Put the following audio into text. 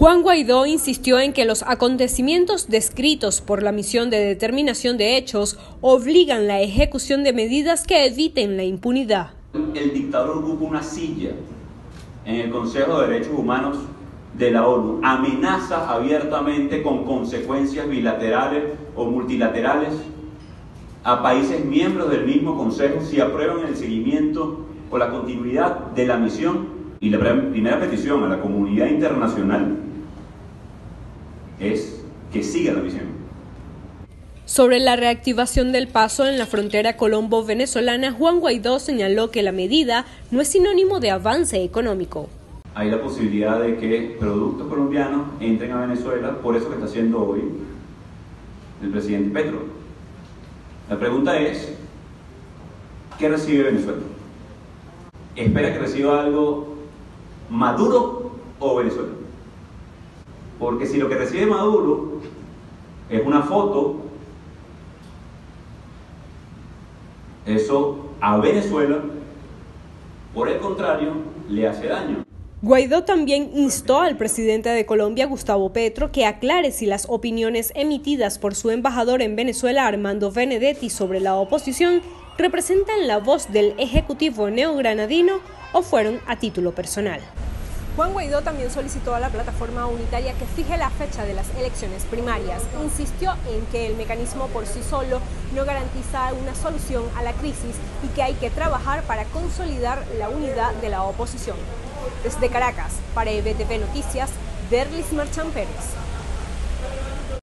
Juan Guaidó insistió en que los acontecimientos descritos por la misión de determinación de hechos obligan la ejecución de medidas que eviten la impunidad. El dictador ocupa una silla en el Consejo de Derechos Humanos de la ONU, amenaza abiertamente con consecuencias bilaterales o multilaterales a países miembros del mismo Consejo si aprueban el seguimiento o la continuidad de la misión. Y la primera petición a la comunidad internacional es que siga la misión. Sobre la reactivación del paso en la frontera colombo-venezolana, Juan Guaidó señaló que la medida no es sinónimo de avance económico. Hay la posibilidad de que productos colombianos entren a Venezuela por eso que está haciendo hoy el presidente Petro. La pregunta es, ¿qué recibe Venezuela? ¿Espera que reciba algo Maduro o Venezuela? Porque si lo que recibe Maduro es una foto, eso a Venezuela, por el contrario, le hace daño. Guaidó también instó al presidente de Colombia, Gustavo Petro, que aclare si las opiniones emitidas por su embajador en Venezuela, Armando Benedetti, sobre la oposición representan la voz del Ejecutivo neogranadino o fueron a título personal. Juan Guaidó también solicitó a la plataforma unitaria que fije la fecha de las elecciones primarias. Insistió en que el mecanismo por sí solo no garantiza una solución a la crisis y que hay que trabajar para consolidar la unidad de la oposición. Desde Caracas, para EBTV Noticias, Derlis Marchán Pérez.